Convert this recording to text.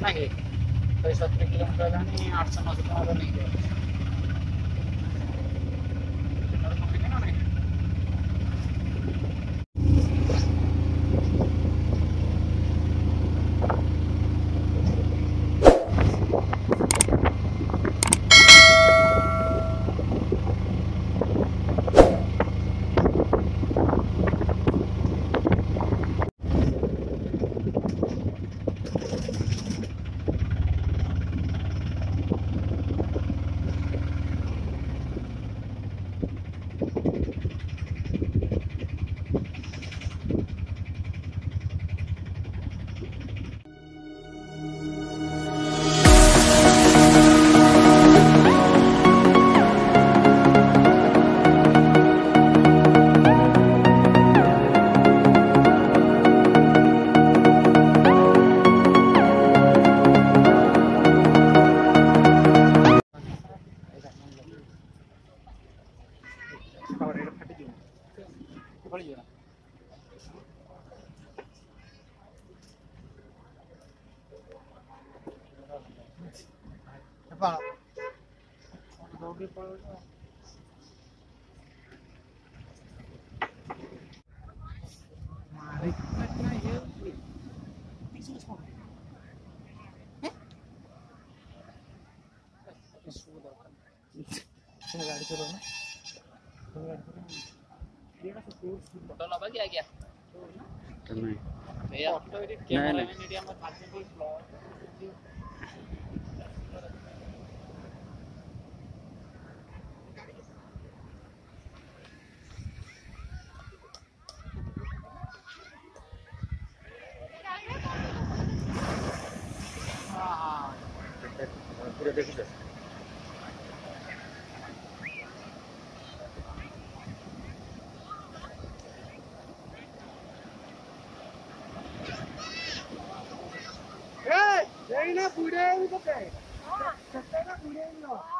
इतना ही इस सत्तर किलोमीटर नहीं आठ सौ नौ सौ किलोमीटर नहीं गए पड़ा धोबी पड़ा गाड़ी चलो ना टोटल अब क्या क्या नहीं नहीं नहीं でできてる。Hey, they not put it in the bag. They not put it in the bag.